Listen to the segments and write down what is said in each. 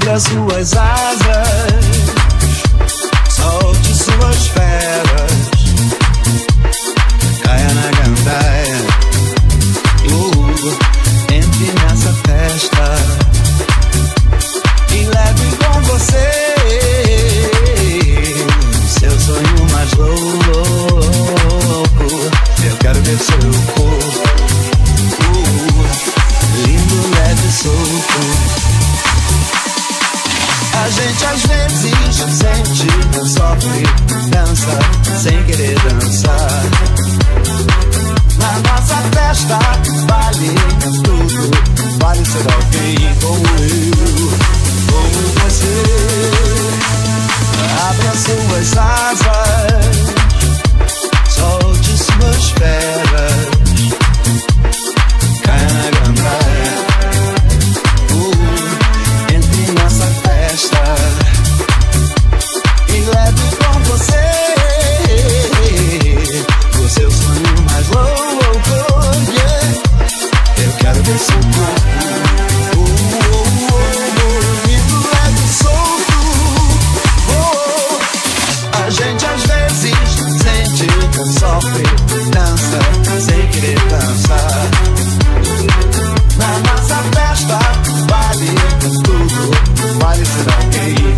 Abra suas asas, solte suas feras, caia na gandaia, uh, entre nessa festa. E leve com você seu sonho mais louco. Eu quero ver seu corpo, às vezes sente, sofre, dança sem querer dançar. Na nossa festa vale tudo, vale ser alguém como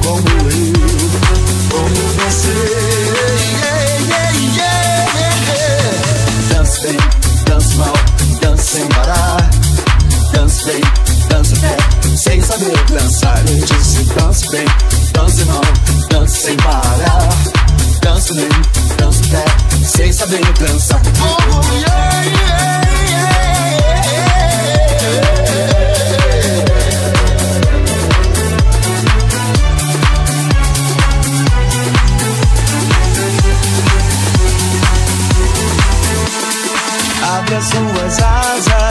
como eu, como você. Dançar. Eu disse dance bem, dance mal, dance sem parar. Dance bem, dance até, sem saber dançar. Oh, yeah, yeah, yeah, yeah. Abra suas asas,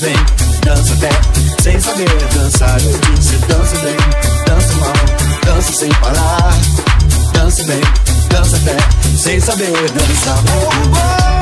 bem, dança até, sem saber dançar. Disse dance bem, dance mal, dance sem parar. Dance bem, dança até, sem saber dançar.